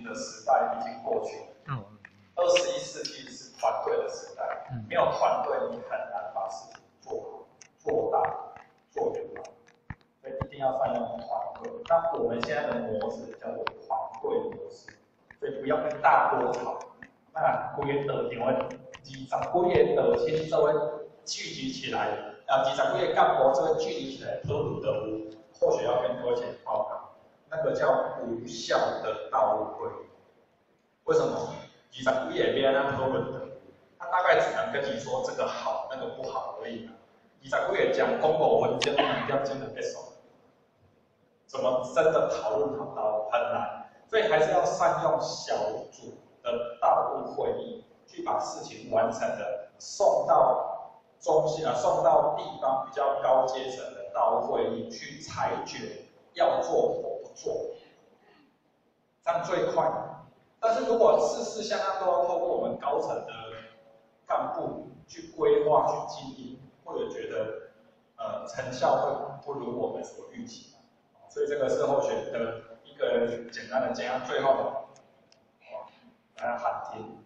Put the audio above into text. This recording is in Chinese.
营的时代已经过去了。嗯。二十一世纪是团队的时代，没有团队你很难把事情做好、做大、做圆满。所以一定要善用团队。那我们现在的模式叫做团队模式，所以不要跟大多吵。那规个德场的二十几个德青作为聚集起来，啊，二十几个干部作为聚集起来讨论的，或许要跟各位前报告，那叫无效的道路会。为什么？二十几个别人讨论的，他大概只能跟你说这个好，那个不好而已。二十几个讲公共文件，要真的别说，怎么真的讨论讨到很难，所以还是要善用小组。的道路会议，去把事情完成的送到中心啊，送到地方比较高阶层的道路会议去裁决要做或不做，这样最快。但是如果事事项项都要透过我们高层的干部去规划去经营，或者觉得呃成效会不如我们所预期，所以这个是候选的一个简单的建议。最后。来喊停。